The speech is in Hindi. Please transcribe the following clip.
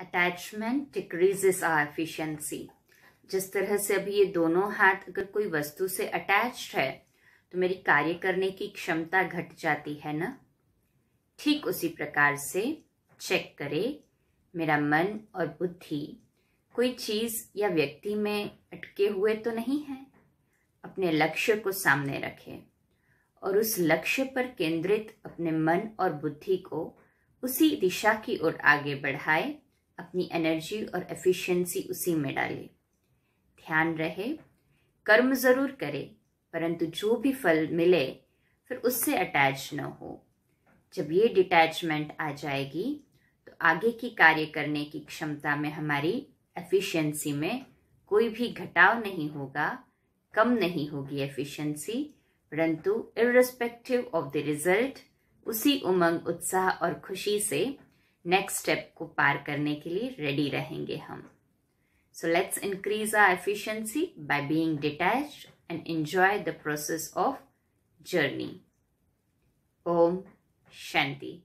अटैचमेंट डिक्रीजेस आर एफिशिएंसी जिस तरह से अभी ये दोनों हाथ अगर कोई वस्तु से अटैच्ड है तो मेरी कार्य करने की क्षमता घट जाती है ना? ठीक उसी प्रकार से चेक करें, मेरा मन और बुद्धि कोई चीज़ या व्यक्ति में अटके हुए तो नहीं है? अपने लक्ष्य को सामने रखें और उस लक्ष्य पर केंद्रित अपने मन और बुद्धि को उसी दिशा की ओर आगे बढ़ाए। अपनी एनर्जी और एफिशिएंसी उसी में डाले। ध्यान रहे, कर्म ज़रूर करे, परंतु जो भी फल मिले, फिर उससे अटैच न हो। जब ये डिटैचमेंट आ जाएगी तो आगे की कार्य करने की क्षमता में हमारी एफिशिएंसी में कोई भी घटाव नहीं होगा, कम नहीं होगी एफिशिएंसी परंतु इरिस्पेक्टिव ऑफ़ द रिज़ल्ट उसी उमंग, उत्साह और खुशी से नेक्स्ट स्टेप को पार करने के लिए रेडी रहेंगे हम। So let's increase our efficiency by being detached and enjoy the process of journey Om Shanti.